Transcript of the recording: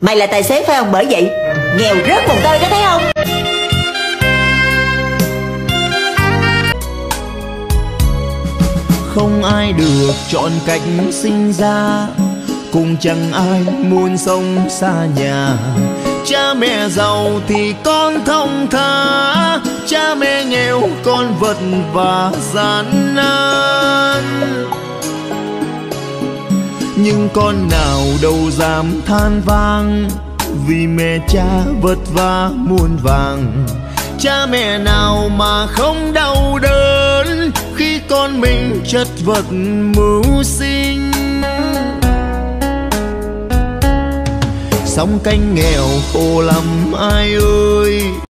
Mày là tài xế phải không? Bởi vậy, Nghèo rớt một tơi, có thấy không? Không ai được chọn cách sinh ra. Cũng chẳng ai muốn sống xa nhà. Cha mẹ giàu thì con thông thả Cha mẹ nghèo, con vật và gian nan. Nhưng con nào đâu dám than vang, Vì mẹ cha vất vả muôn vàng. Cha mẹ nào mà không đau đớn Khi con mình chất vật mưu sinh. Sống canh nghèo khổ lắm ai ơi